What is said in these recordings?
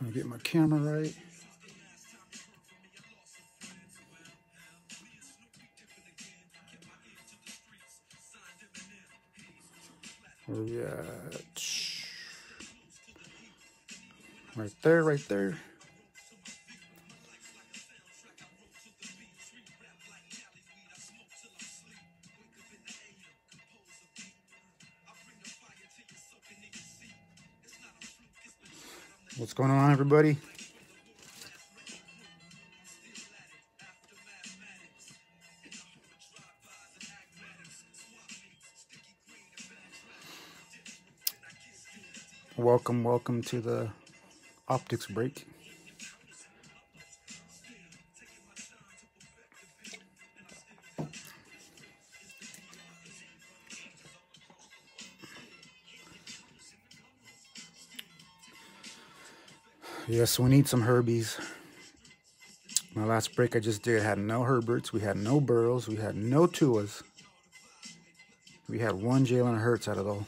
Trying to get my camera right. At? Right there, right there. What's going on, everybody? Welcome, welcome to the optics break. Yes, we need some Herbies. My last break I just did had no Herberts, we had no Burrows, we had no Tuas. We had one Jalen Hurts out of all.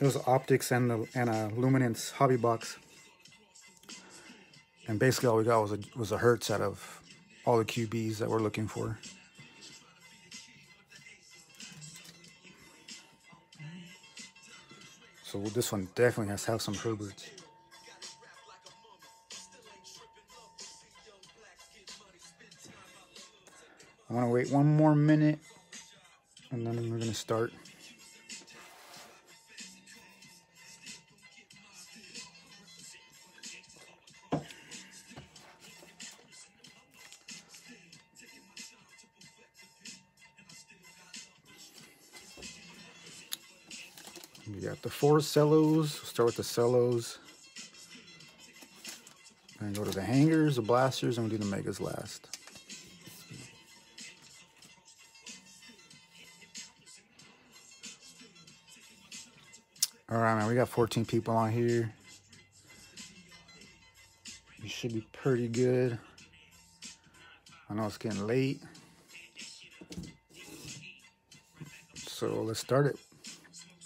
It was optics and the, and a luminance hobby box. And basically all we got was a, was a Hurts out of all the QBs that we're looking for. So this one definitely has to have some Herberts. I want to wait one more minute and then we're going to start. We got the four cellos. Start with the cellos. And go to the hangers, the blasters, and we'll do the megas last. All right, man, we got 14 people on here. You should be pretty good. I know it's getting late. So let's start it.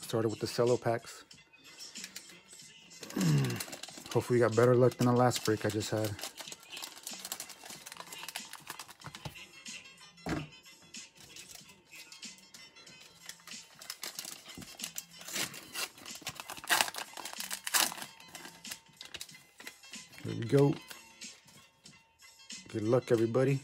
Started with the cello packs. Hopefully we got better luck than the last break I just had. Everybody.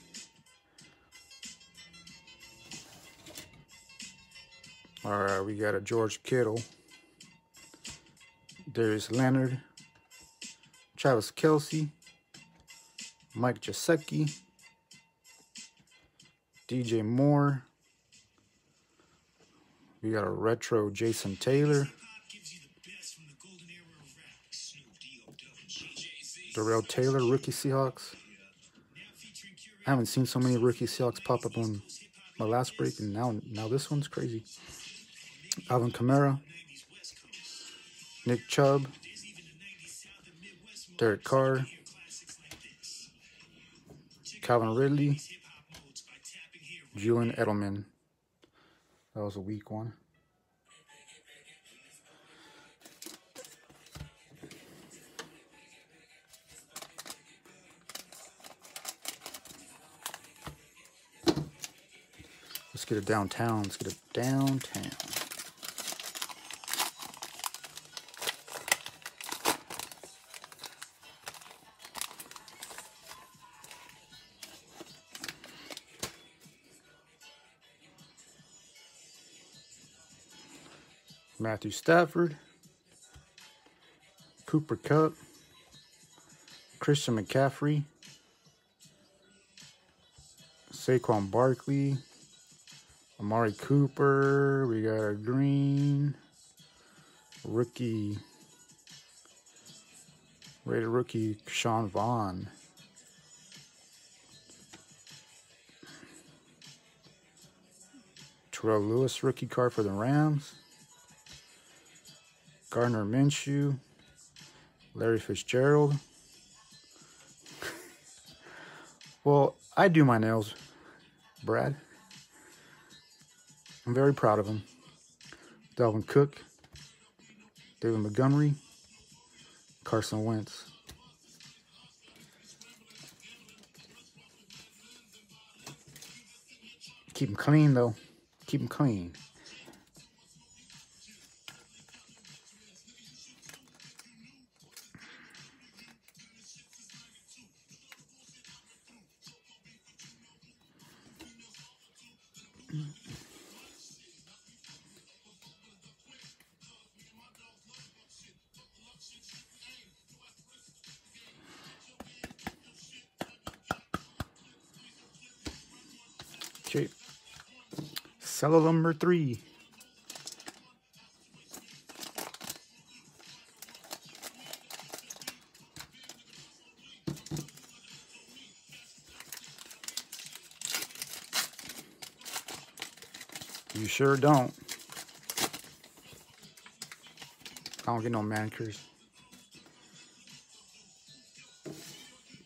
All right, we got a George Kittle, Darius Leonard, Travis Kelce, Mike Gesicki, DJ Moore. We got a retro Jason Taylor. Darrell Taylor, rookie Seahawks. I haven't seen so many rookie Seahawks pop up on my last break, and now now this one's crazy. Alvin Kamara, Nick Chubb, Derek Carr, Calvin Ridley, Julian Edelman. That was a weak one. Get it downtown. Let's get it downtown. Matthew Stafford, Cooper Kupp, Christian McCaffrey, Saquon Barkley, Amari Cooper. We got a green rookie, rated rookie Sean Vaughn. Terrell Lewis rookie card for the Rams. Gardner Minshew, Larry Fitzgerald. well, I do my nails, Brad. I'm very proud of him. Dalvin Cook, David Montgomery, Carson Wentz. Keep them clean, though. Keep them clean. Cello number three. You sure don't. I don't get no manicures.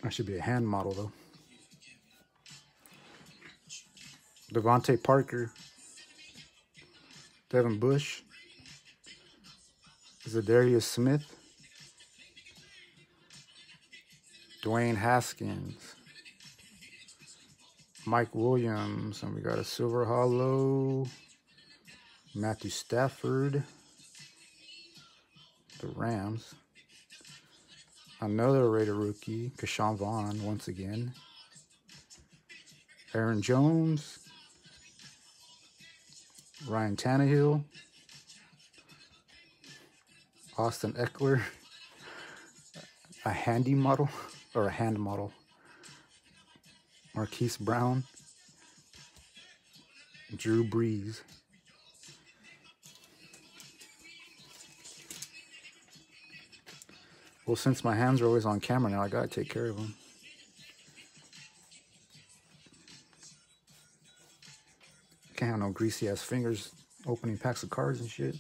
I should be a hand model though. DeVante Parker, Devin Bush, Za'Darius Smith, Dwayne Haskins, Mike Williams, and we got a Silver Holo, Matthew Stafford, the Rams, another Raider rookie, Ke'Shawn Vaughn once again, Aaron Jones, Ryan Tannehill, Austin Ekeler, a handy model or a hand model, Marquise Brown, Drew Brees. Well, since my hands are always on camera now, I gotta take care of them. Can't have no greasy ass fingers opening packs of cards and shit.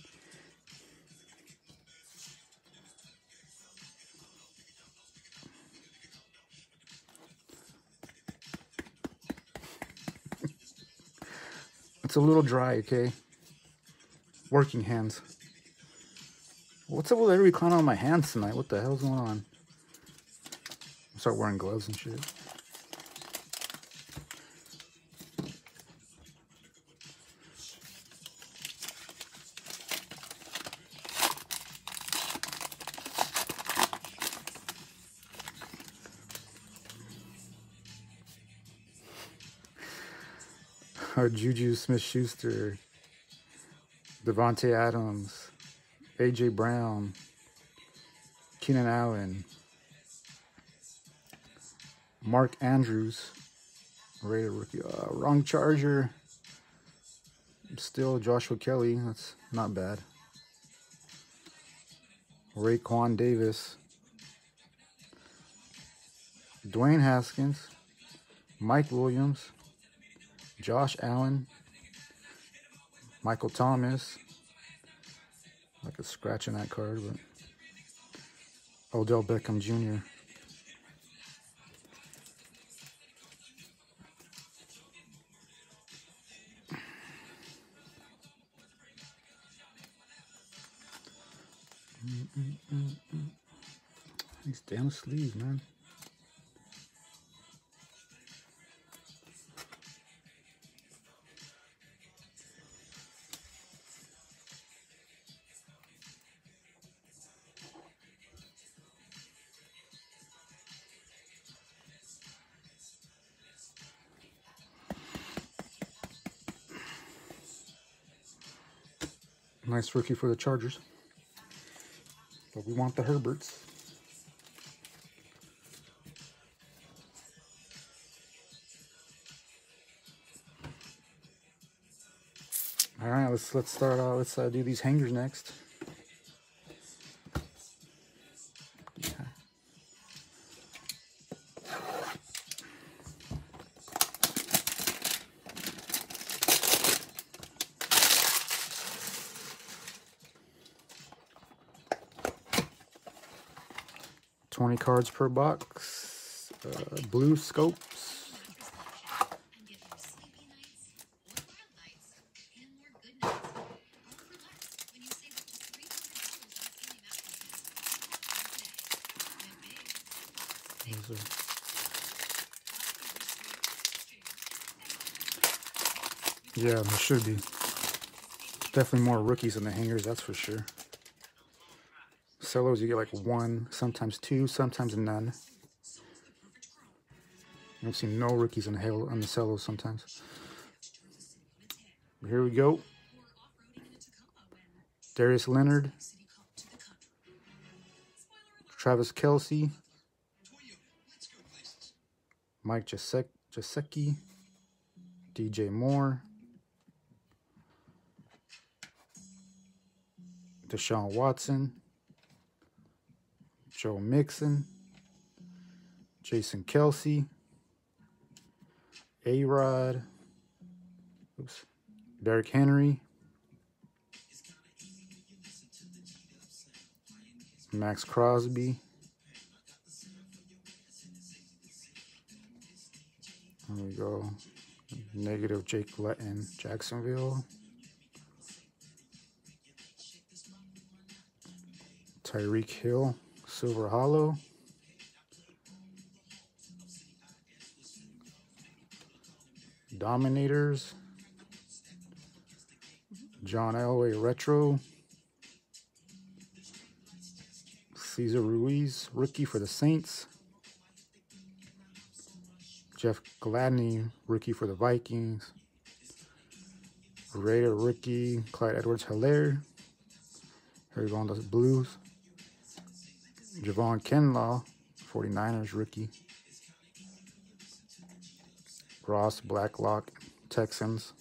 it's a little dry, okay? Working hands. What's up with every clown on my hands tonight? What the hell's going on? Start wearing gloves and shit. Juju Smith Schuster, Davante Adams, AJ Brown, Keenan Allen, Mark Andrews, Raider rookie, uh, wrong Charger. Still Joshua Kelley, that's not bad. Raekwon Davis, Dwayne Haskins, Mike Williams, Josh Allen, Michael Thomas. Like a scratch in that card, but Odell Beckham Jr. Mm -mm -mm These damn sleeves, man. Nice rookie for the Chargers. But we want the Herberts. All right, let's let's start. out. let's uh, do these hangers next. Sealy per box. Uh, big. Those are- Yeah, there should be. Definitely more rookies in the hangers, that's for sure. Solos, you get like one, sometimes two, sometimes none. I've seen no rookies in the halo on the solos sometimes. Here we go. Darius Leonard, Travis Kelce, Mike Jasek, Jasecki, DJ Moore, Deshaun Watson, Joe Mixon, Jason Kelce, A Rod, oops, Derrick Henry, Maxx Crosby. There we go. Negative Jake Luton, Jacksonville. Tyreek Hill, Silver Holo. Dominators. John Elway Retro. Cesar Ruiz, rookie for the Saints. Jeff Gladney, rookie for the Vikings. Raider rookie, Clyde Edwards Helaire. Here we go on the Blues. Javon Kinlaw, 49ers rookie. Ross Blacklock, Texans.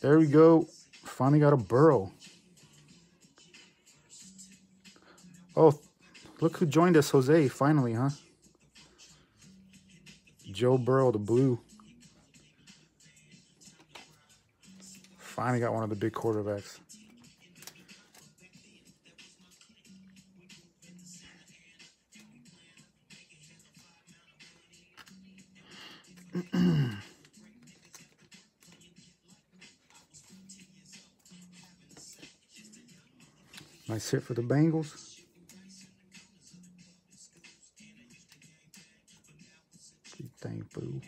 There we go. Finally got a Burrow. Oh, look who joined us, Jose, finally, huh? Joe Burrow, the blue. Finally got one of the big quarterbacks. nice hit for the Bengals. Thing, boo.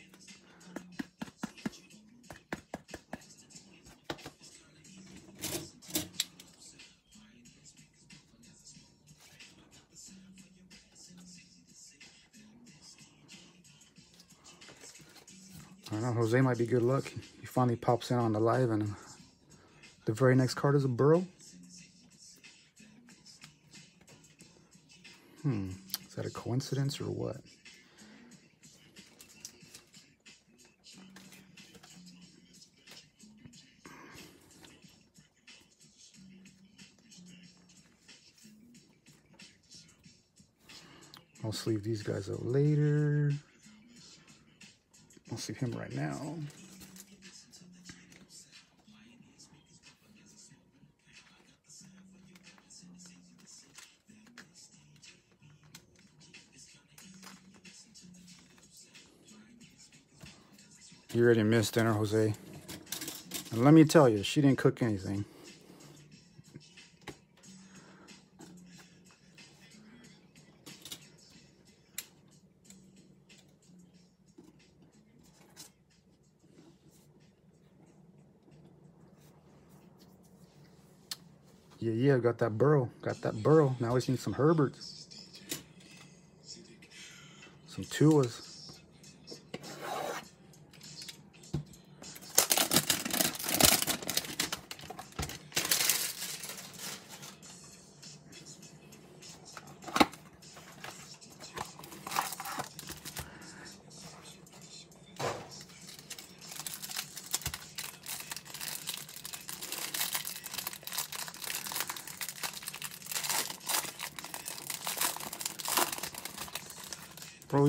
I know, Jose might be good luck. He finally pops in on the live, and the very next card is a Burrow. Hmm, is that a coincidence or what? I'll sleeve these guys out later. I'll him right now. You already missed dinner, Jose. And let me tell you, she didn't cook anything. Got that burrow. Got that burrow. Now we need some Herberts. Some Tuas.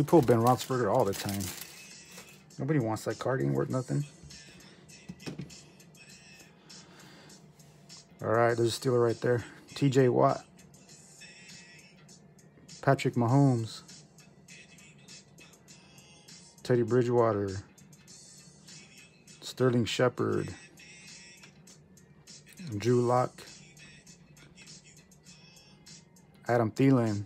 Pull Ben Roethlisberger all the time. Nobody wants that card. Ain't worth nothing. All right, there's a Steeler right there. TJ Watt. Patrick Mahomes. Teddy Bridgewater. Sterling Shepard. Drew Lock. Adam Thielen.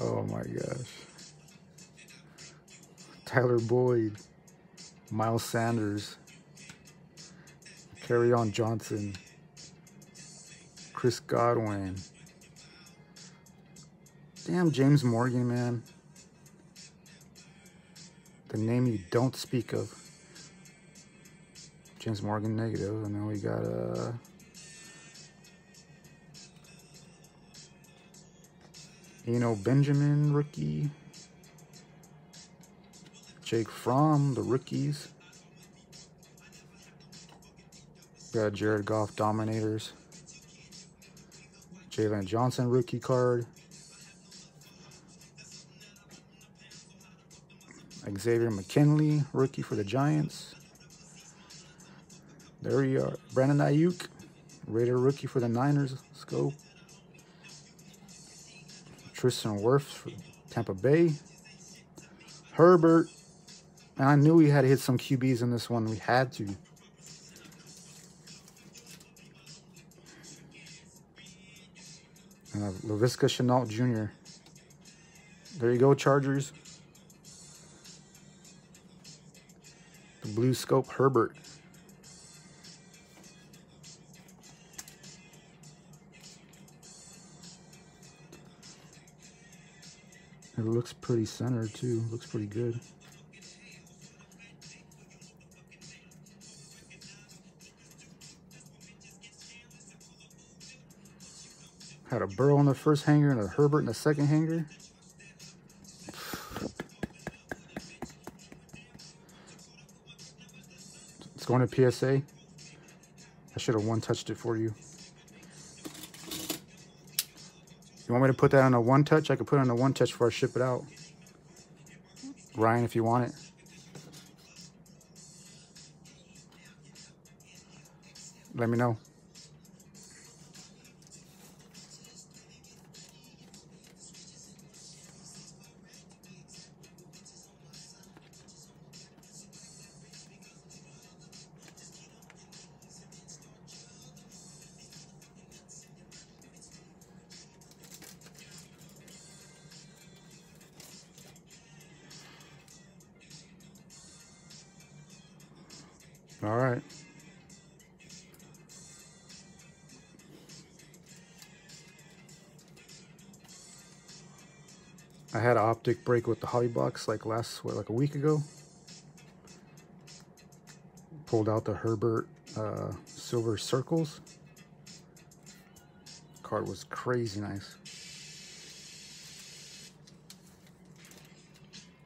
Oh my gosh. Tyler Boyd, Miles Sanders, Kerryon Johnson, Chris Godwin. Damn, James Morgan, man. The name you don't speak of. James Morgan negative, and then we got uh Eno Benjamin rookie. Jake Fromm, the rookies. Got Jared Goff Dominators. Jalen Johnson rookie card. Xavier McKinney, rookie for the Giants. There you are. Brandon Aiyuk, Raider rookie for the Niners. Scope. Tristan Wirfs for Tampa Bay. Herbert. And I knew we had to hit some QBs in this one. We had to. Uh, Laviska Shenault Jr. There you go, Chargers. The Blue Scope Herbert. It looks pretty centered too. Looks pretty good. Had a Burrow in the first hanger and a Herbert in the second hanger. It's going to PSA. I should have one touched it for you. You want me to put that on a one touch? I could put it on a one touch before I ship it out. Ryan, if you want it. Let me know. Optic break with the hobby box like last, what, like a week ago. Pulled out the Herbert uh, silver circles. Card was crazy nice.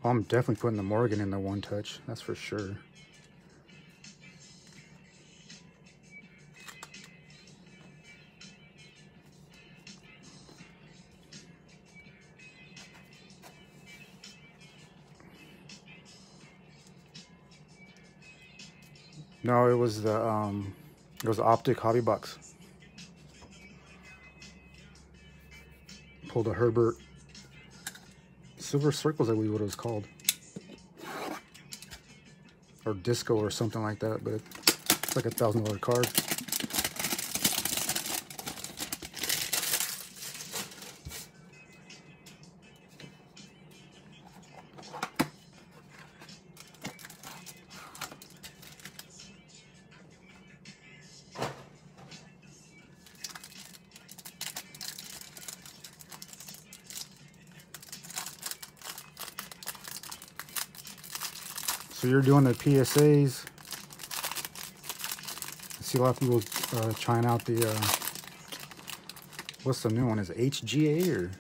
I'm definitely putting the Morgan in the one touch, that's for sure. No, it was the um, it was the optic hobby box. Pulled a Herbert Silver Circles, I believe what it was called, or Disco or something like that. But it's like a thousand dollar card. You're doing the PSAs. I see a lot of people uh, trying out the, uh, what's the new one? Is HGA or?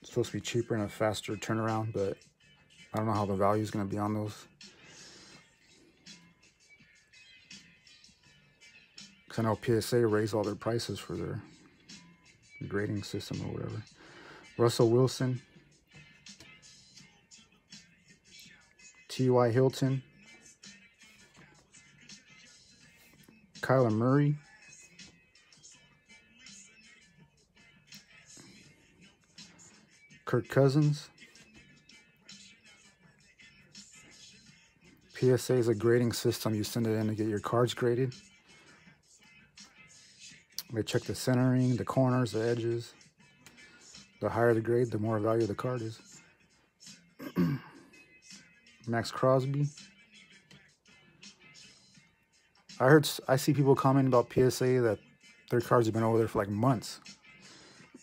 It's supposed to be cheaper and a faster turnaround, but I don't know how the value is going to be on those. Because I know PSA raised all their prices for their grading system or whatever. Russell Wilson. T.Y. Hilton, Kyler Murray, Kirk Cousins. PSA is a grading system. You send it in to get your cards graded. They check the centering, the corners, the edges, The higher the grade, the more value the card is. Maxx Crosby. I heard, I see people commenting about PSA that their cards have been over there for like months.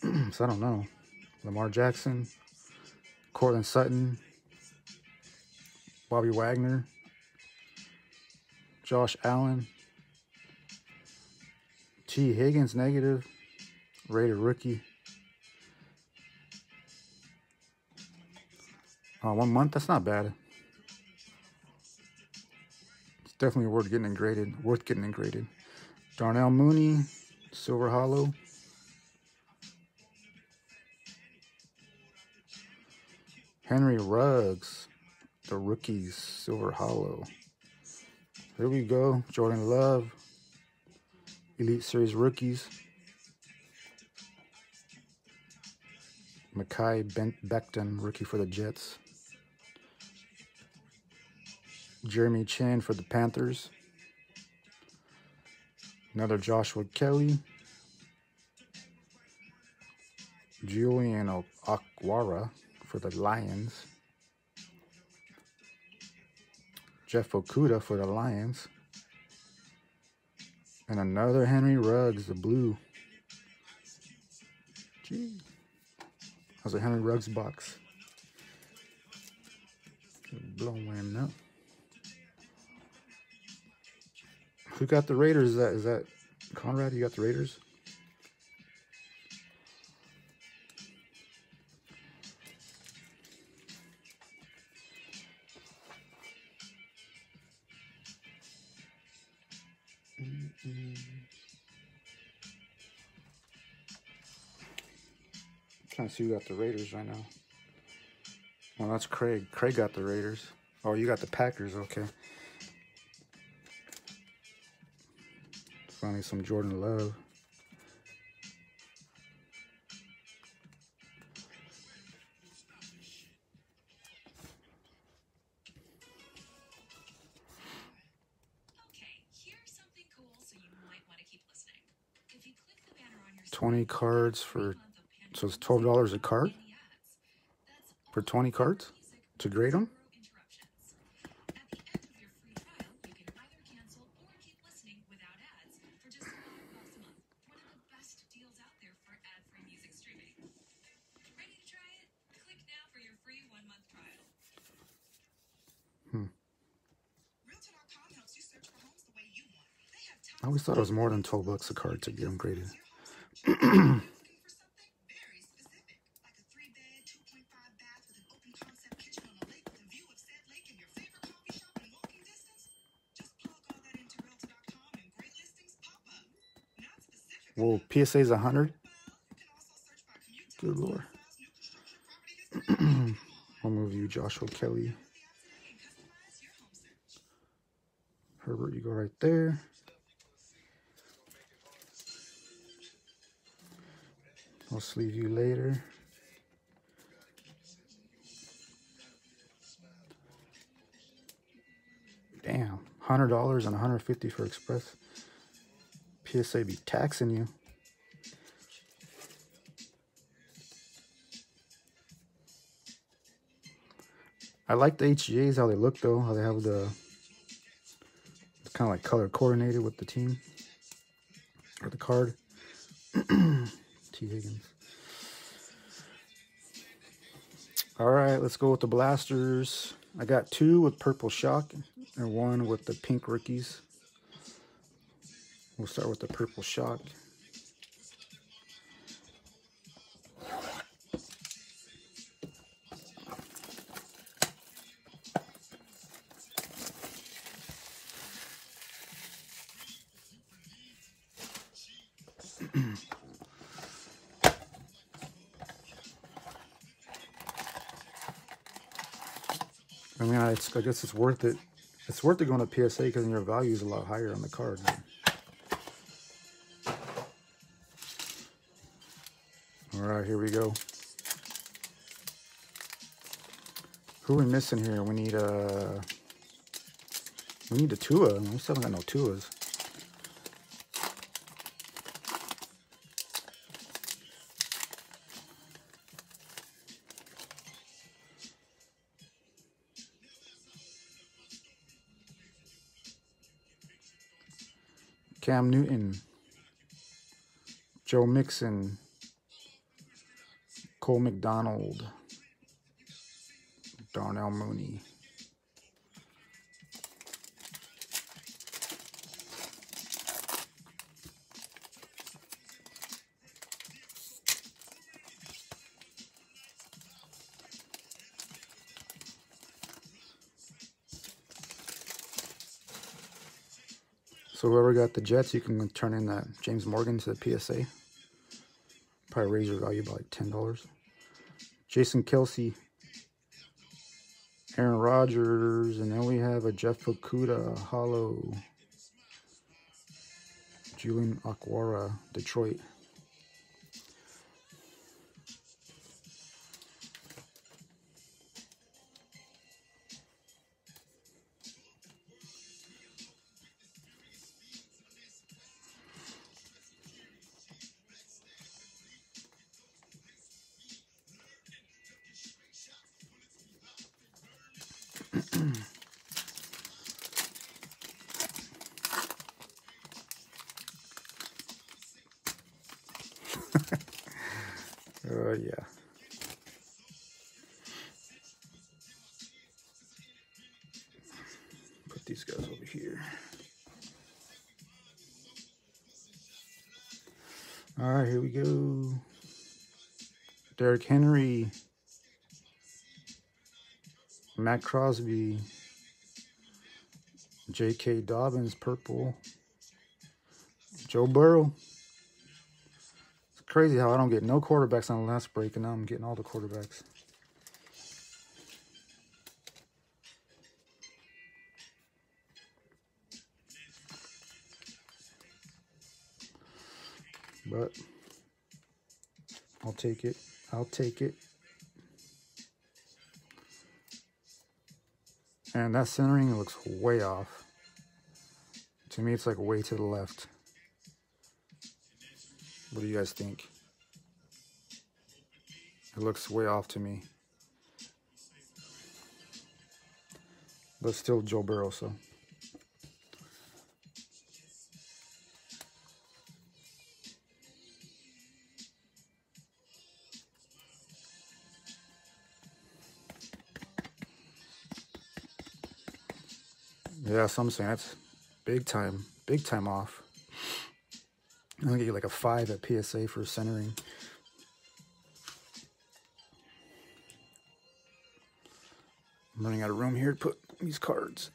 so I don't know. Lamar Jackson, Courtland Sutton, Bobby Wagner, Josh Allen, Tee Higgins negative, rated rookie. Uh, one month, that's not bad. Definitely worth getting graded. Worth getting graded. Darnell Mooney, Silver Holo. Henry Ruggs, the rookies, Silver Holo. Here we go. Jordan Love, Elite Series rookies. Mekhi ben Becton, rookie for the Jets. Jeremy Chinn for the Panthers. Another Joshua Kelley. Julian Okwara for the Lions. Jeff Okudah for the Lions. And another Henry Ruggs, the blue. Gee. How's a Henry Ruggs box? Blowing up. Who got the Raiders? Is that is that Conrad? You got the Raiders? trying to see who got the Raiders right now. Well, that's Craig. Craig got the Raiders. Oh, you got the Packers. Okay. The some Jordan Love. 20 cards for, month of Pandora so it's $12 a card any ads. That's for 20 cards to grade them? Thought it was more than 12 bucks a card to get them graded. looking for something very specific, like a three-bed, 2.5 bath with an open concept kitchen on a lake with a view of said lake and your favorite coffee shop in walking distance. Just plug all that into Realtor.com and great listings pop up. Not specific. Whoa, PSA's 100? Well, you can also search by commute time, Good lord. files, new construction, property history. Come on. I'll move you, Joshua Kelley. Go to the app today and customize your home search. Herbert, you go right there. I'll sleeve you later. Damn, hundred dollars and 150 for express. PSA be taxing you. I like the HGAs how they look though, how they have the it's kind of like color coordinated with the team or the card. Higgins. All right, let's go with the blasters. I got two with purple shock and one with the pink rookies. We'll start with the purple shock. I guess it's worth it. It's worth it going to PSA because your value is a lot higher on the card. All right, here we go. Who are we missing here? We need uh we need a Tua. We still haven't got no Tuas. Cam Newton, Joe Mixon, Cole McDonald, Darnell Mooney. So whoever got the Jets, you can turn in that James Morgan to the PSA. Probably raise your value by like ten dollars. Jason Kelce, Aaron Rodgers, and then we have a Jeff Okudah, Hollow, Julian Okwara, Detroit. Crosby, J.K. Dobbins, purple, Joe Burrow. It's crazy how I don't get no quarterbacks on the last break, and now I'm getting all the quarterbacks. But I'll take it. I'll take it. And that centering looks way off. To me, it's like way to the left. What do you guys think? It looks way off to me. But still Joe Burrow, so. Yeah, so I'm saying that's big time, big time off. I'm gonna get you like a five at PSA for centering. I'm running out of room here to put these cards.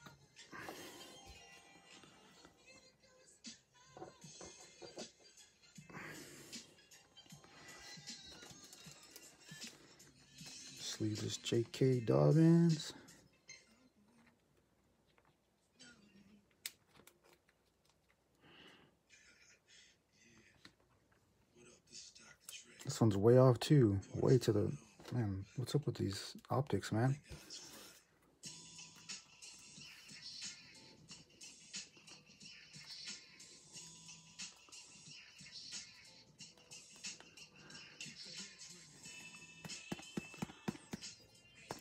Sleeveless J.K. Dobbins. This one's way off too. Way to the man. What's up with these optics, man?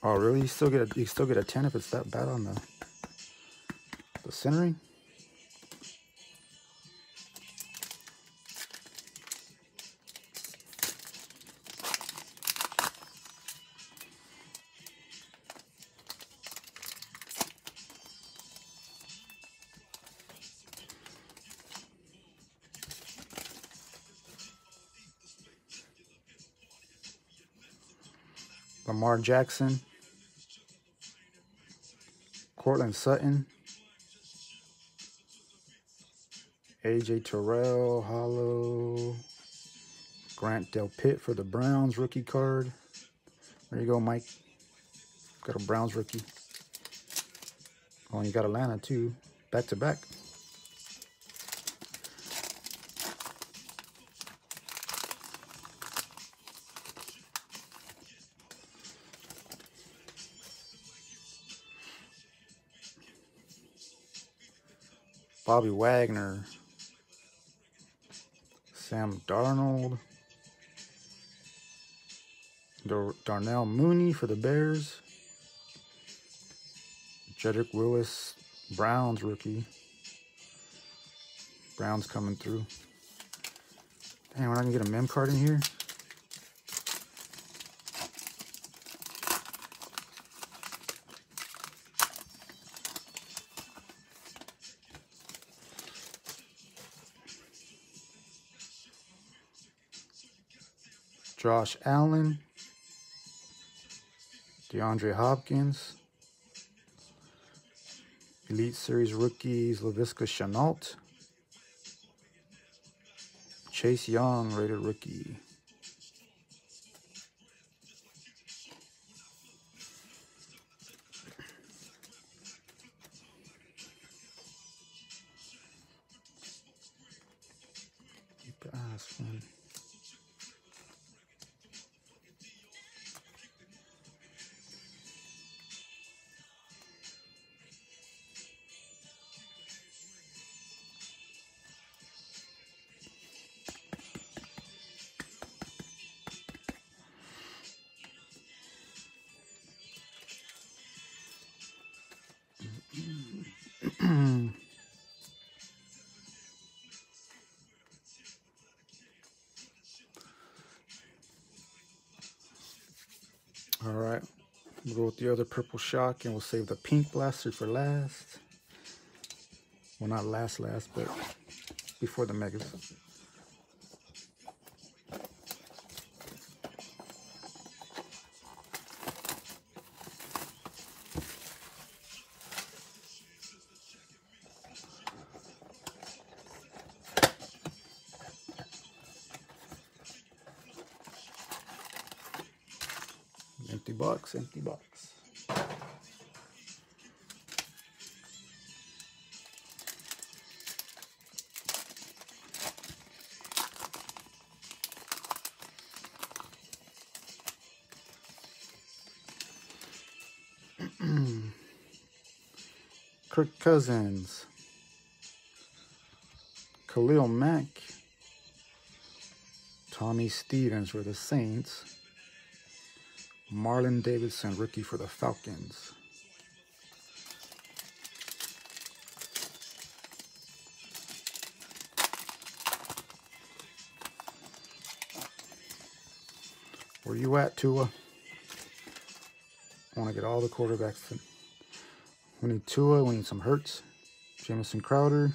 Oh really? You still get a you still get a ten if it's that bad on the the centering? Lamar Jackson, Courtland Sutton, AJ Terrell, Hollow, Grant Delpit for the Browns rookie card. There you go, Mike. Got a Browns rookie. Oh, and you got Atlanta too, back to back. Bobby Wagner, Sam Darnold, Dar- Darnell Mooney for the Bears, Jedrick Wills, Browns rookie, Brown's coming through. Damn, we're not gonna get a mem card in here. Josh Allen, DeAndre Hopkins, Elite Series rookies Laviska Shenault, Chase Young, rated rookie. The other purple shock and we'll save the pink blaster for last. Well, not last, last, but before the megas. Empty box, empty box. Kirk Cousins. Khalil Mack. Tommy Stevens for the Saints. Marlon Davidson, rookie for the Falcons. Where you at, Tua? I want to get all the quarterbacks. We need Tua. We need some Hurts. Jamison Crowder.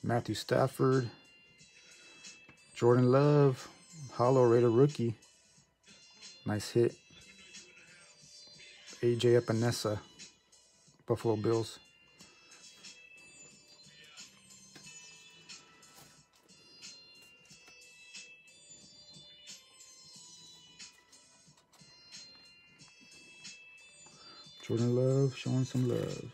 Matthew Stafford. Jordan Love. Holo Rated rookie. Nice hit. AJ Epenesa, Buffalo Bills. Jordan Love showing some love.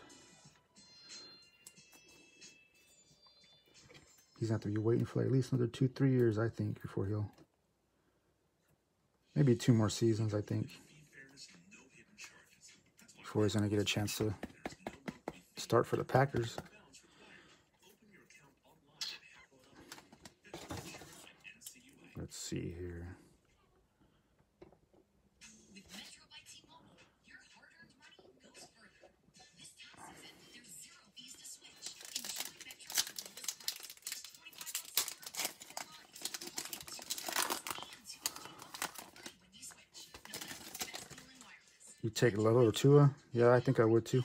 He's going to be waiting for at least another two, three years, I think, before he'll maybe two more seasons, I think, before he's going to get a chance to start for the Packers. Let's see here. Take Love or Tua? Yeah, I think I would too.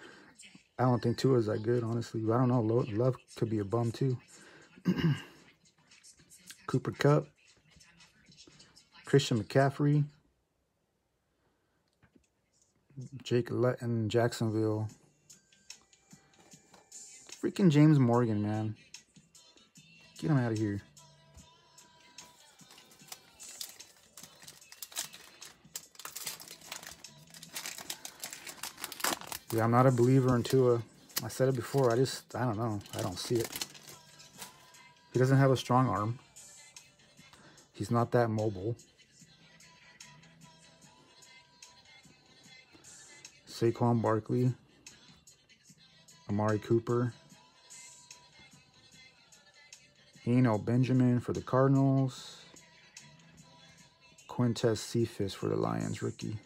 I don't think Tua is that good, honestly. I don't know. Love could be a bum too. Cooper Kupp, Christian McCaffrey, Jake Luton, Jacksonville. Freaking James Morgan, man. Get him out of here. Yeah, I'm not a believer in Tua. I said it before. I just, I don't know. I don't see it. He doesn't have a strong arm. He's not that mobile. Saquon Barkley, Amari Cooper, Eno Benjamin for the Cardinals, Quintez Cephus for the Lions rookie.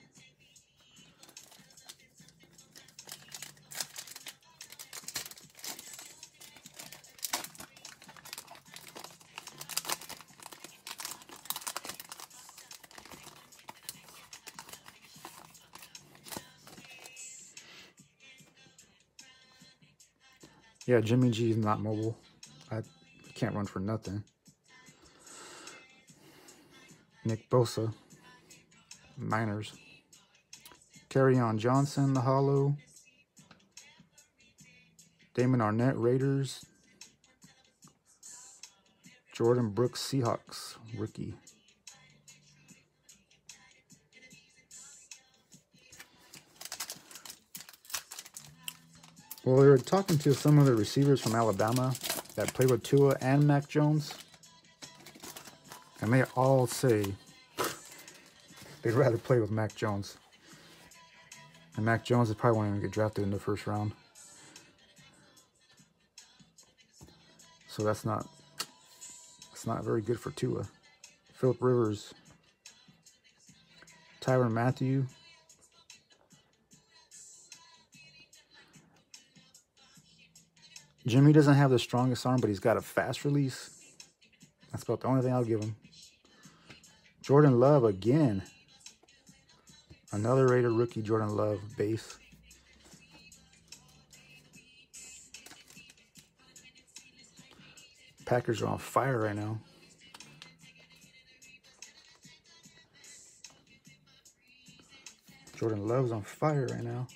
Yeah, Jimmy G is not mobile. I can't run for nothing. Nick Bosa, Niners. Carry on Johnson, the Holo. Damon Arnette, Raiders. Jordyn Brooks, Seahawks, rookie. Well, we were talking to some of the receivers from Alabama that played with Tua and Mac Jones, and they all say they'd rather play with Mac Jones. And Mac Jones is probably won't even get drafted in the first round. So that's not that's not very good for Tua. Philip Rivers, Tyrann Mathieu, Jimmy doesn't have the strongest arm, but he's got a fast release. That's about the only thing I'll give him. Jordan Love again. Another Rated rookie, Jordan Love, base. Packers are on fire right now. Jordan Love's on fire right now.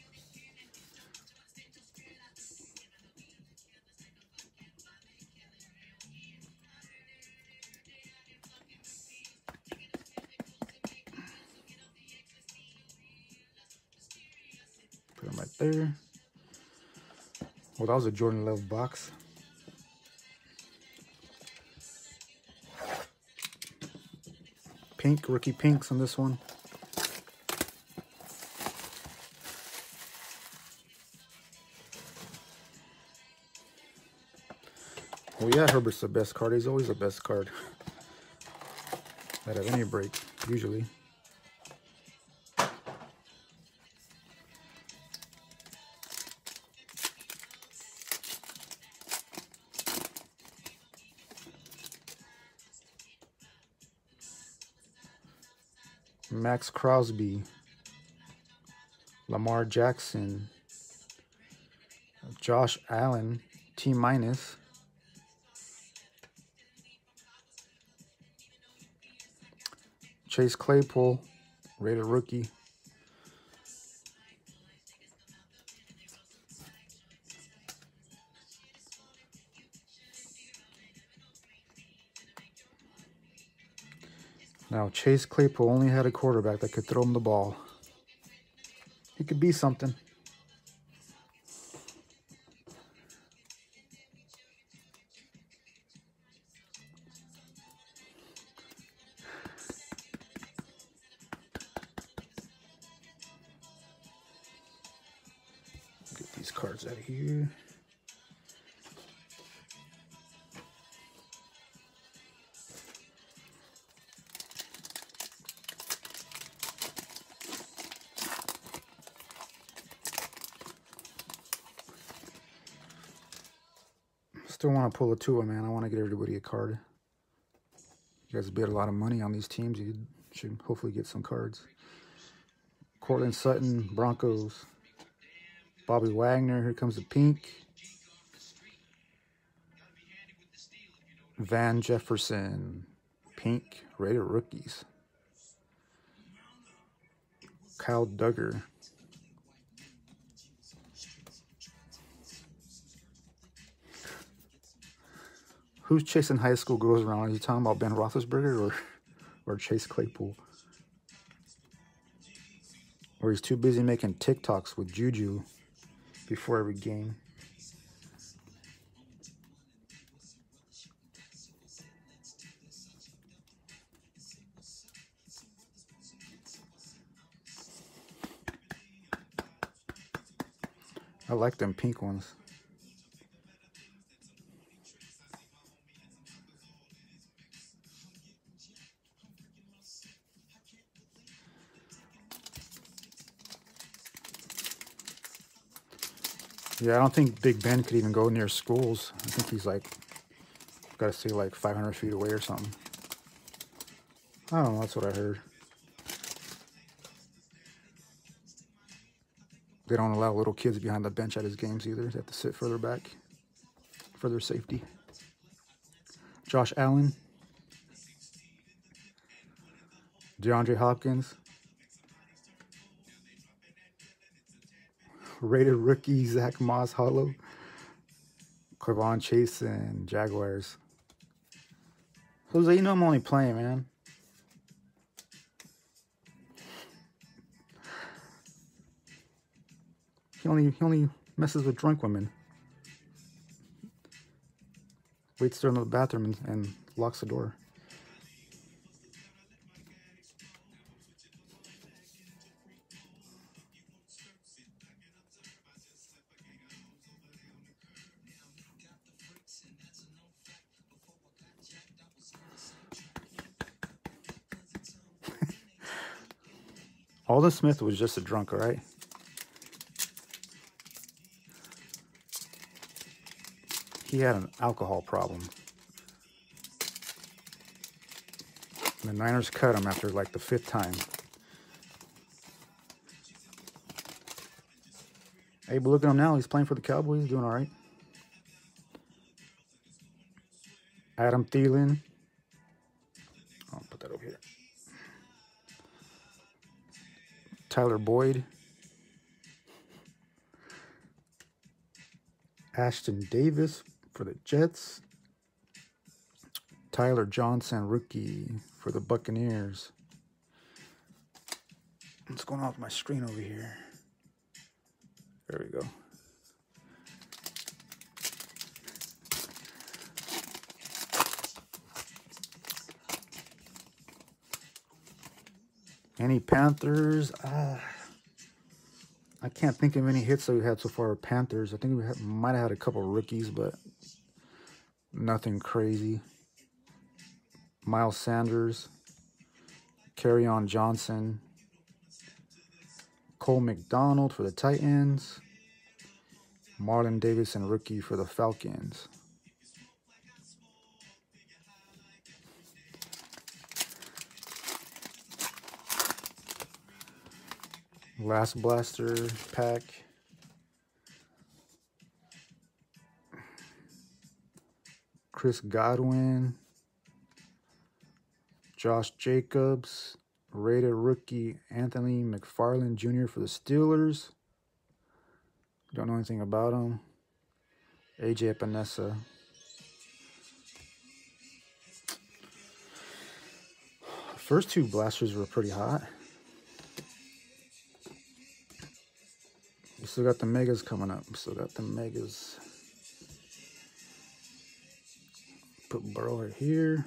There. Well, that was a Jordan Love box. Pink, rookie pinks on this one. Well, yeah, Herbert's the best card. He's always the best card. Out of any break, usually. Maxx Crosby, Lamar Jackson, Josh Allen, T minus. Chase Claypool, rated rookie. Chase Claypool only had a quarterback that could throw him the ball. He could be something. Get these cards out of here. Still want to pull a Tua, man. I want to get everybody a card. You guys bet a lot of money on these teams. You should hopefully get some cards. Courtland Sutton, Broncos. Bobby Wagner, here comes the pink. Van Jefferson, pink, Rated rookies. Kyle Dugger. Who's chasing high school girls around? Are you talking about Ben Roethlisberger or, or Chase Claypool? Or he's too busy making TikToks with Juju before every game. I like them pink ones. Yeah, I don't think Big Ben could even go near schools. I think he's like, got to stay like 500 feet away or something. I don't know. That's what I heard. They don't allow little kids behind the bench at his games either. They have to sit further back. for their safety. Josh Allen, DeAndre Hopkins, rated rookie Zach Moss Holo, Corvon Chase, and Jaguars. Jose, you know I'm only playing, man. He only he only messes with drunk women. Waits there in the bathroom and, and locks the door. Aldon Smith was just a drunk, all right? He had an alcohol problem. The Niners cut him after like the fifth time. Hey, but look at him now. He's playing for the Cowboys. Doing all right. Adam Thielen. Tyler Boyd. Ashtyn Davis for the Jets. Tyler Johnson, rookie for the Buccaneers. What's going on with my screen over here? There we go. Any Panthers? Ah, I can't think of any hits that we had so far. Panthers. I think we had, might have had a couple rookies, but nothing crazy. Miles Sanders, Carry on Johnson, Cole McDonald for the Titans, Marlon Davidson rookie for the Falcons. Last blaster pack. Chris Godwin. Josh Jacobs. Rated rookie Anthony McFarland Jr. for the Steelers. Don't know anything about him. AJ Epenesa. First two blasters were pretty hot. Still got the megas coming up. Still got the megas. Put Burrow right here.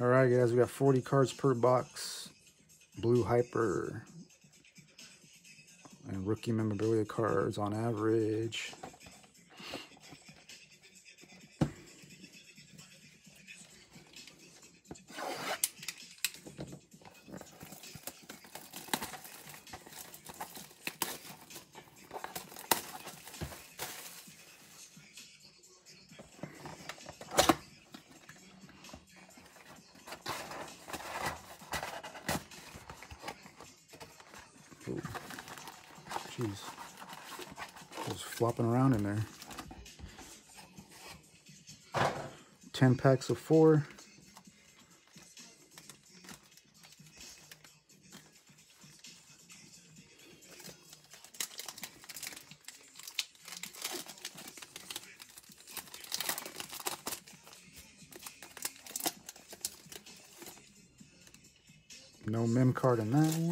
All right, guys, we got 40 cards per box. Blue Hyper. And rookie memorabilia cards on average. Packs of four. No mem card in that one.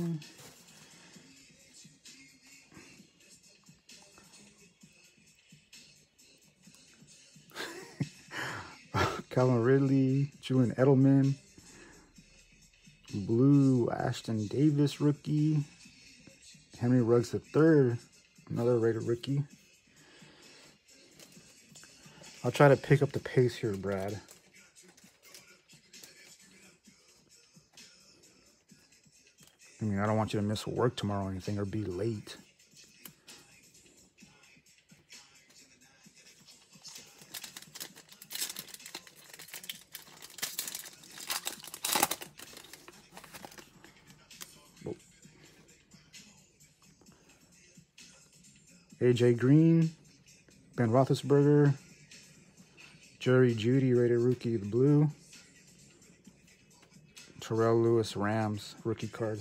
Ashtyn Davis rookie, Henry Ruggs III, another rated rookie. I'll try to pick up the pace here, Brad. I mean, I don't want you to miss work tomorrow or anything or be late. AJ Green, Ben Roethlisberger, Jerry Jeudy, rated rookie, the blue. Terrell Lewis, Rams, rookie card.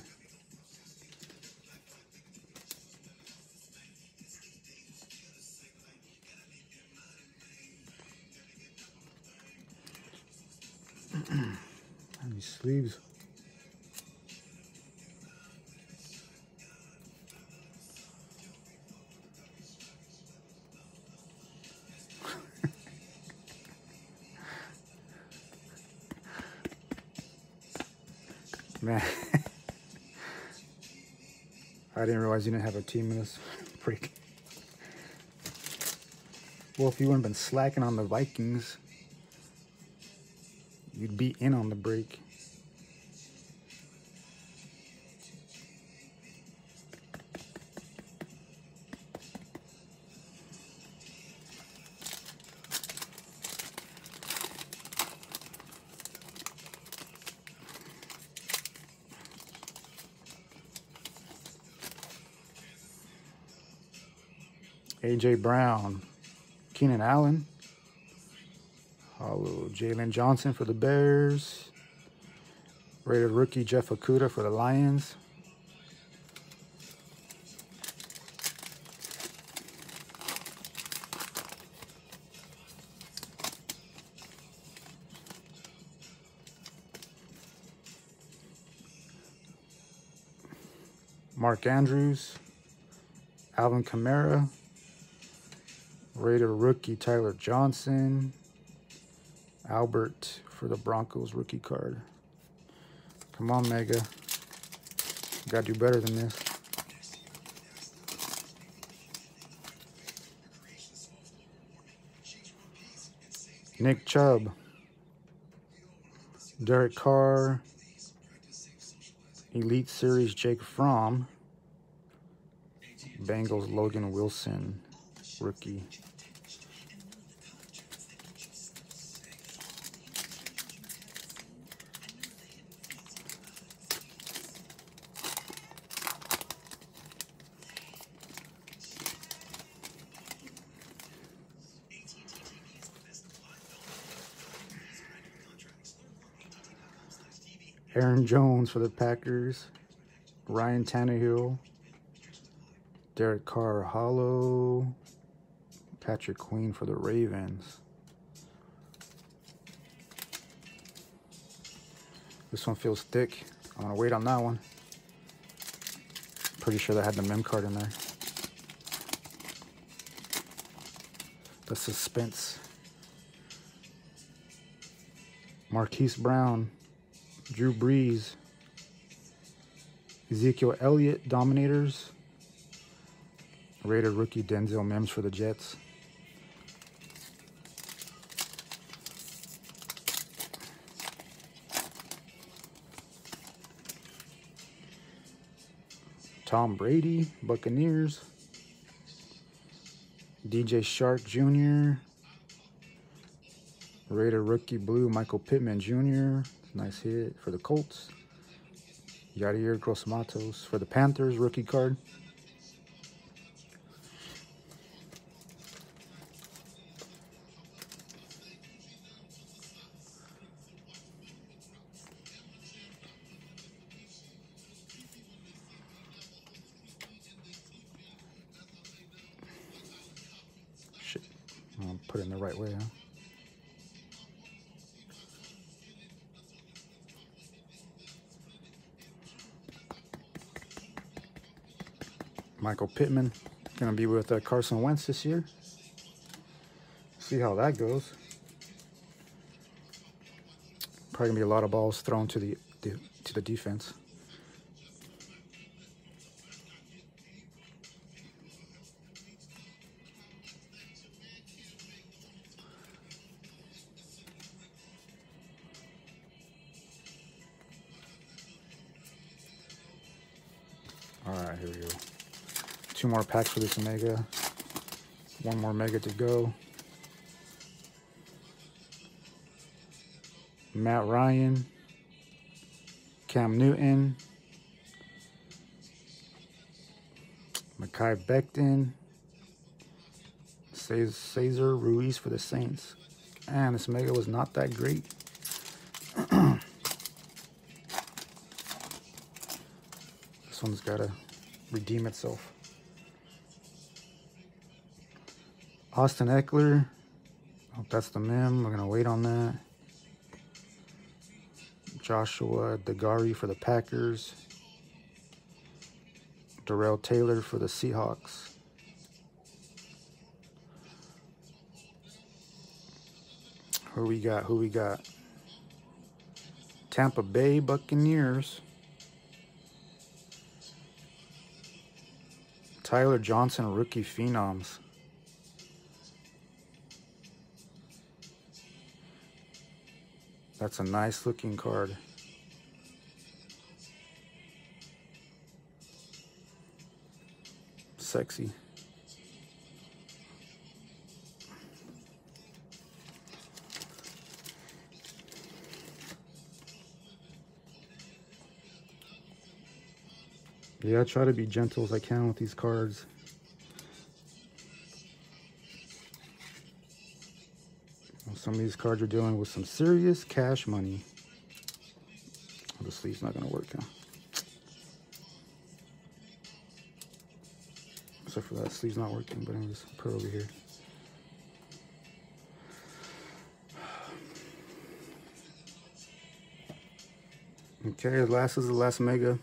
Didn't realize you didn't have a team in this break. Well, if you wouldn't have been slacking on the Vikings, you'd be in on the break. AJ Brown, Keenan Allen, Holo Jaylon Johnson for the Bears, rated rookie Jeff Okudah for the Lions. Mark Andrews, Alvin Kamara, Rated rookie Tyler Johnson, Albert for the Broncos rookie card. Come on, Mega. Gotta do better than this. Nick Chubb, Derek Carr, Elite Series Jake Fromm, Bengals Logan Wilson, rookie. Aaron Jones for the Packers. Ryan Tannehill. Derek Carr Holo. Patrick Queen for the Ravens. This one feels thick. I'm gonna wait on that one. Pretty sure that had the mem card in there. The suspense. Marquise Brown, Drew Brees, Ezekiel Elliott, Dominators, Rated rookie Denzel Mims for the Jets. Tom Brady, Buccaneers. DJ Chark Jr. Rated rookie blue, Michael Pittman Jr. Nice hit for the Colts. Yetur Gross-Matos for the Panthers, rookie card. Shit. I'll put it in the right way, huh? Michael Pittman going to be with uh, Carson Wentz this year. See how that goes. Probably gonna be a lot of balls thrown to the, the to the defense. Two more packs for this Mega. One more Mega to go. Matt Ryan. Cam Newton. Mekhi Becton. Cesar Ruiz for the Saints. And this mega was not that great. this one's got to redeem itself. Austin Ekeler. Hope that's the mem. We're going to wait on that. Joshua Deguara for the Packers. Darrell Taylor for the Seahawks. Who we got? Who we got? Tampa Bay Buccaneers. Tyler Johnson, rookie phenoms. That's a nice looking card. Sexy. Yeah, I try to be gentle as I can with these cards. Some of these cards are dealing with some serious cash money. Oh, the sleeve's not gonna work, huh? Except for that sleeve's not working, but anyways, put it over here. Okay, last is the last mega.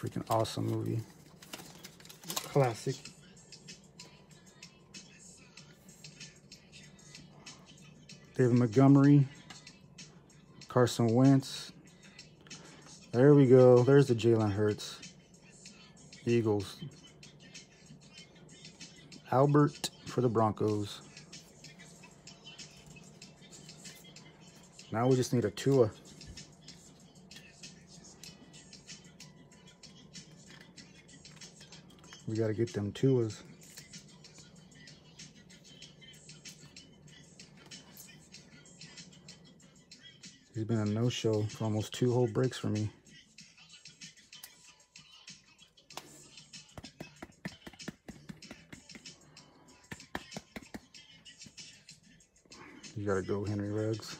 Freaking awesome movie. Classic. David Montgomery. Carson Wentz. There we go. There's the Jalen Hurts. Eagles. Albert for the Broncos. Now we just need a Tua. We got to get them Tuas. He's been a no-show for almost two whole breaks for me. You gotta go, Henry Ruggs.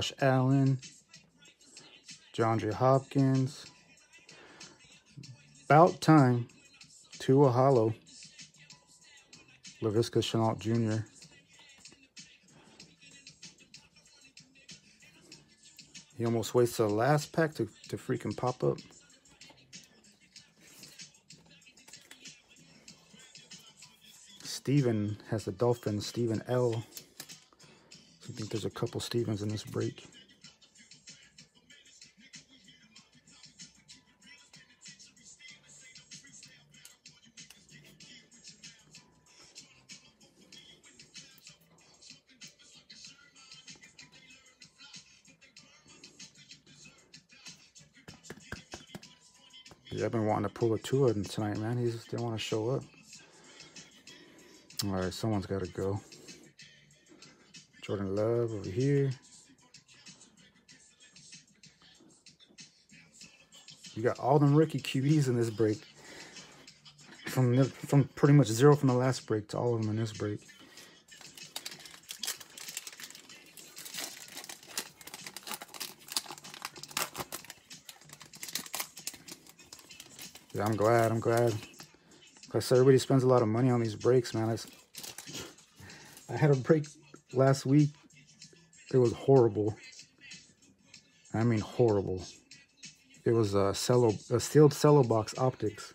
Josh Allen, J. Hopkins. About time. Tua Holo. Laviska Shenault Jr. He almost waits the last pack to, to freaking pop up. Steven has the Dolphins. Steven L. Think there's a couple Stevens in this break. I've been wanting to pull a two Tua tonight, man. He just didn't want to show up. All right, someone's got to go. Jordan Love over here. You got all them rookie QBs in this break. from the, from pretty much zero from the last break to all of them in this break. Yeah, I'm glad. I'm glad. Cause everybody spends a lot of money on these breaks, man. I had a break last week. It was horrible. I mean horrible. It was a cello, a sealed cello box optics.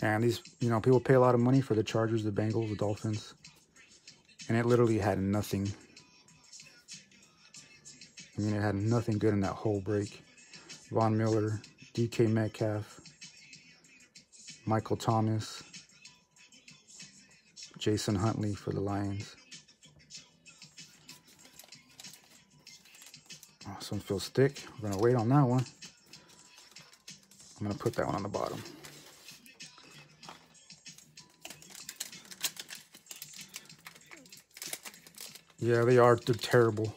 And these, you know, people pay a lot of money for the Chargers, the Bengals, the Dolphins. And it literally had nothing. I mean, it had nothing good in that whole break. Von Miller, DK Metcalf, Michael Thomas, Jason Huntley for the Lions. This one feels thick. We're gonna wait on that one. I'm gonna put that one on the bottom. Yeah, they are. They're terrible.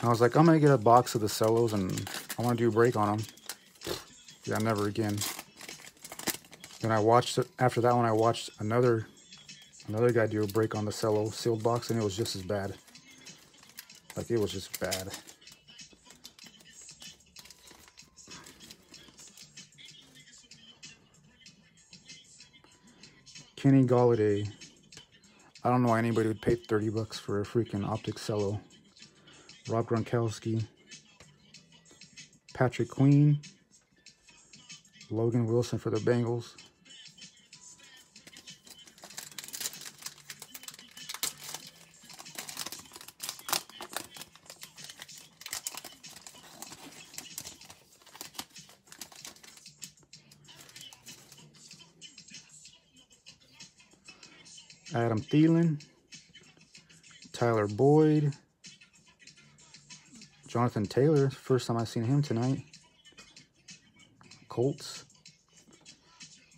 I was like, I'm gonna get a box of the cellos and I want to do a break on them. Yeah, never again. Then I watched it. After that one, I watched another another guy do a break on the cello sealed box, and it was just as bad. Like it was just bad. Kenny Golladay. I don't know why anybody would pay 30 bucks for a freaking optic cello. Rob Gronkowski. Patrick Queen. Logan Wilson for the Bengals. Adam Thielen, Tyler Boyd, Jonathan Taylor. First time I've seen him tonight. Colts.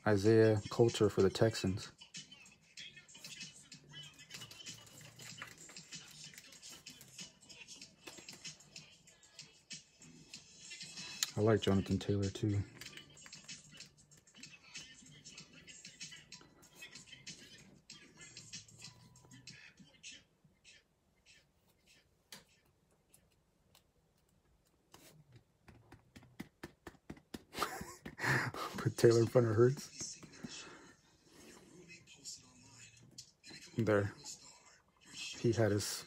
Isaiah Coulter for the Texans. I like Jonathan Taylor too. Taylor in front of Hurts. There. He had his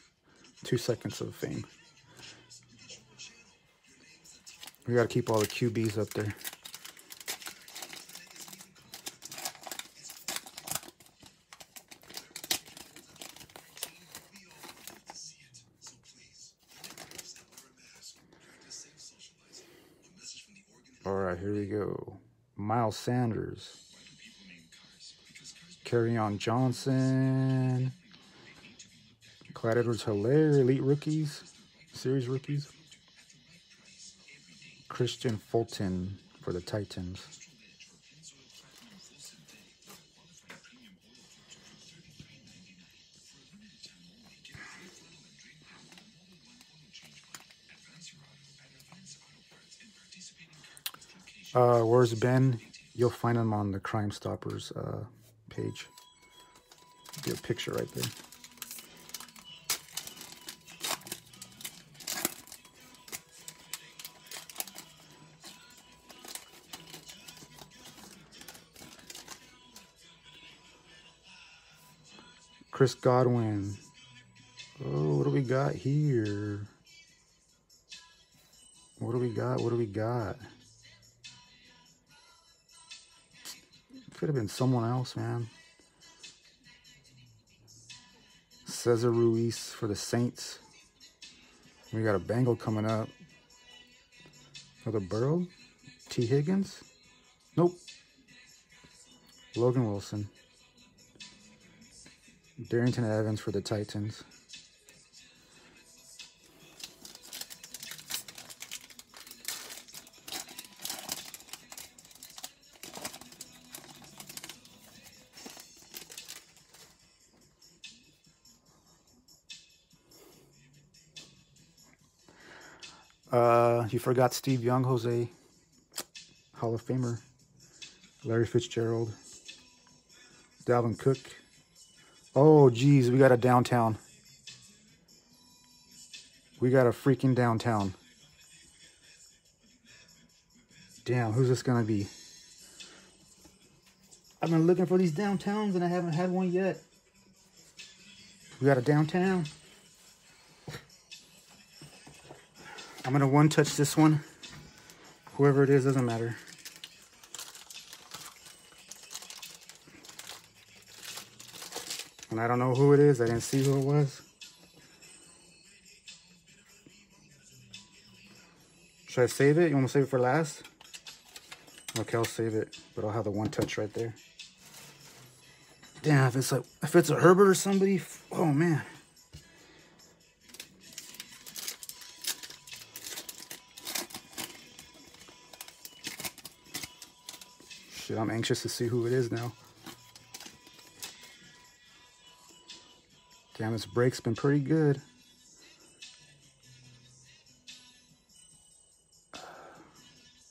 two seconds of fame. We gotta keep all the QBs up there. All right, here we go. Miles Sanders. Carry on Johnson. Clyde Edwards Helaire, elite rookies, series rookies. Christian Fulton for the Titans. Uh, where's Ben? You'll find them on the Crime Stoppers uh, page. Be a picture right there. Chris Godwin. Oh, what do we got here? What do we got? What do we got? Could have been someone else, man. Cesar Ruiz for the Saints. We got a Bengal coming up. Another Burrow? T. Higgins? Nope. Logan Wilson. Darrynton Evans for the Titans. You forgot Steve Young, Jose. Hall of Famer. Larry Fitzgerald. Dalvin Cook. Oh, geez, we got a downtown. We got a freaking downtown. Damn, who's this gonna be? I've been looking for these downtowns and I haven't had one yet. We got a downtown. I'm gonna one touch this one. Whoever it is, doesn't matter. And I don't know who it is. I didn't see who it was. Should I save it? You want to save it for last? Okay, I'll save it, but I'll have the one touch right there. Damn, if it's like if it's a Herbert or somebody, oh man. Anxious to see who it is now. Damn, this break's been pretty good.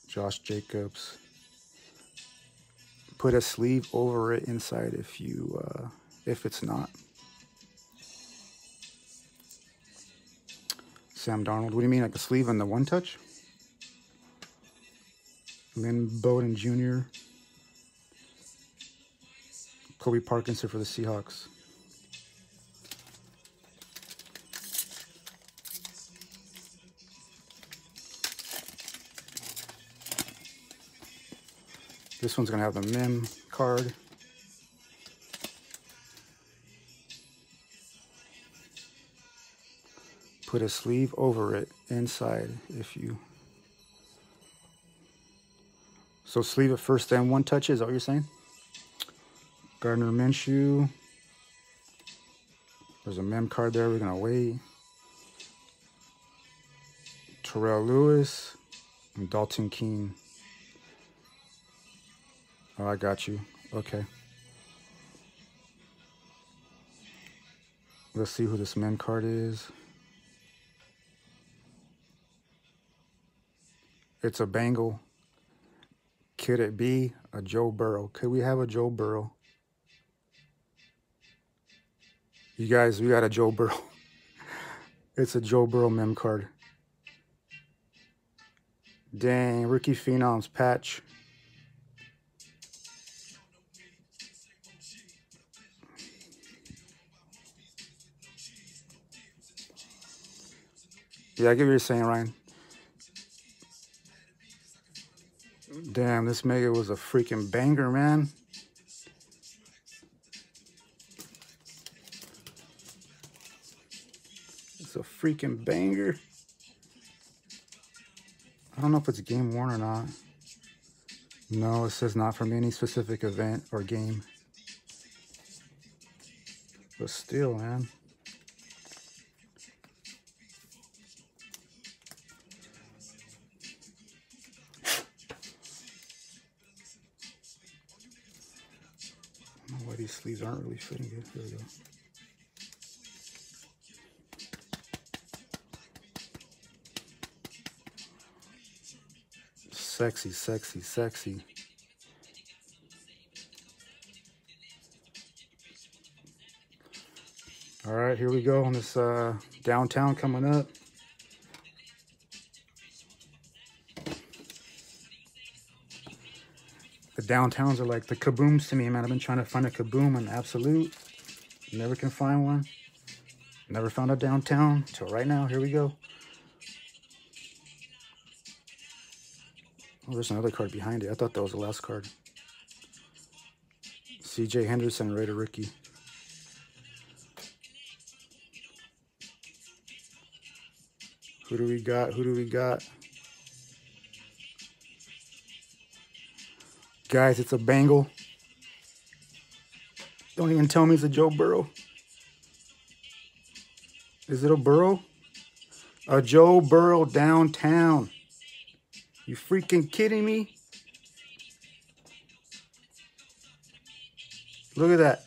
Josh Jacobs. Put a sleeve over it inside if you uh, if it's not. Sam Darnold. What do you mean, like a sleeve on the one touch? Lynn Bowden Jr. Colby Parkinson for the Seahawks. This one's gonna have the mem card. Put a sleeve over it inside if you. So sleeve it first, then one touch. Is that what you're saying? Gardner Minshew. There's a mem card there. We're gonna wait. Terrell Lewis and Dalton Keene. Oh, I got you. Okay. Let's see who this mem card is. It's a Bengal. Could it be a Joe Burrow? Could we have a Joe Burrow? You guys, we got a Joe Burrow. it's a Joe Burrow mem card. Dang, Rookie Phenoms patch. Yeah, I get what you're saying, Ryan. Damn, this mega was a freaking banger, man. It's a freaking banger. I don't know if it's game worn or not. No, it says not from any specific event or game. But still, man. Why these sleeves aren't really fitting good. Here we go. Sexy, sexy, sexy. All right, here we go on this uh, downtown coming up. The downtowns are like the kabooms to me, man. I've been trying to find a kaboom on Absolute. Never can find one. Never found a downtown till right now. Here we go. Oh, there's another card behind it. I thought that was the last card. CJ Henderson, Rated rookie. Who do we got? Who do we got? Guys, it's a Bengal. Don't even tell me it's a Joe Burrow. Is it a Burrow? A Joe Burrow downtown. You freaking kidding me? Look at that.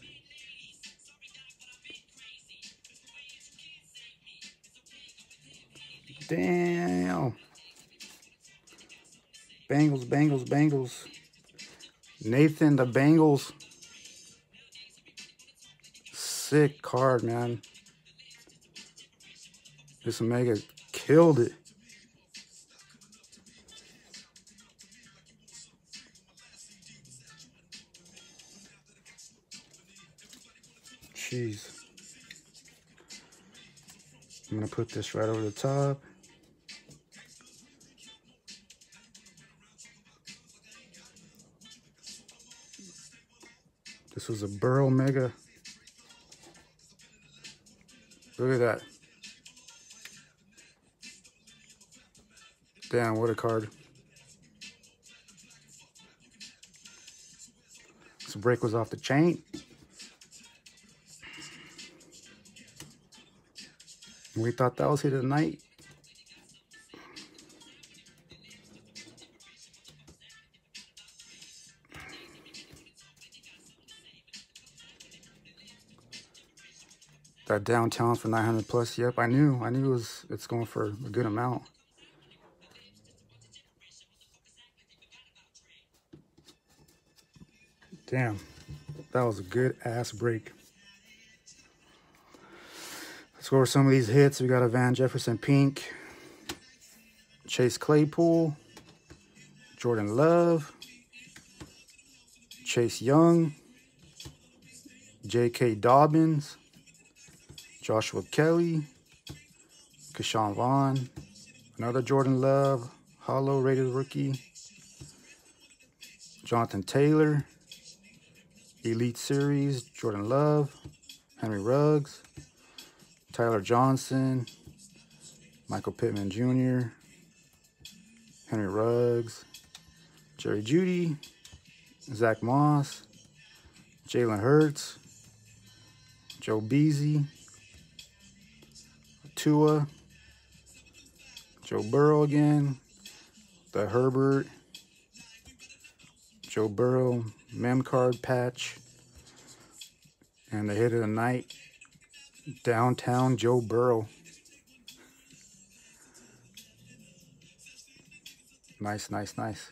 Damn. Bengals, Bengals, Bengals. Nathan, the Bengals. Sick card, man. This Omega killed it. I'm gonna put this right over the top. This was a Burrow Mega. Look at that. Damn, what a card. This break was off the chain. We thought that was here tonight. That downtown for 900 plus. Yep, I knew. I knew it was it's going for a good amount. Damn. That was a good ass break. Let's go over some of these hits. We got a Van Jefferson Pink, Chase Claypool, Jordan Love, Chase Young, J.K. Dobbins, Joshua Kelley, Ke'Shawn Vaughn, another Jordan Love, Holo rated rookie, Jonathan Taylor, Elite Series, Jordan Love, Henry Ruggs, Tyler Johnson, Michael Pittman Jr., Henry Ruggs, Jerry Jeudy, Zach Moss, Jalen Hurts, Joe Beasy, Tua, Joe Burrow again, the Herbert, Joe Burrow mem card patch, and the hit of the night, downtown Joe Burrow. Nice, nice, nice.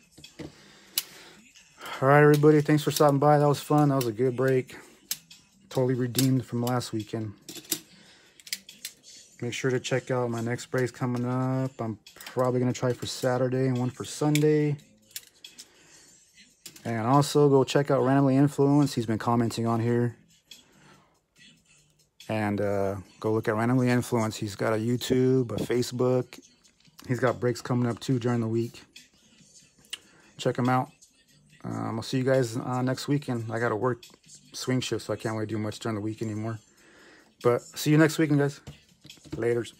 All right, everybody. Thanks for stopping by. That was fun. That was a good break. Totally redeemed from last weekend. Make sure to check out my next breaks coming up. I'm probably going to try for Saturday and one for Sunday. And also go check out Randomly Influenced. He's been commenting on here. And uh, go look at Randomly Influenced. He's got a YouTube, a Facebook. He's got breaks coming up too during the week. Check him out. Um, I'll see you guys uh, next weekend. I got to work swing shift, so I can't really do much during the week anymore. But see you next weekend, guys. Laters.